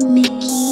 Mickey.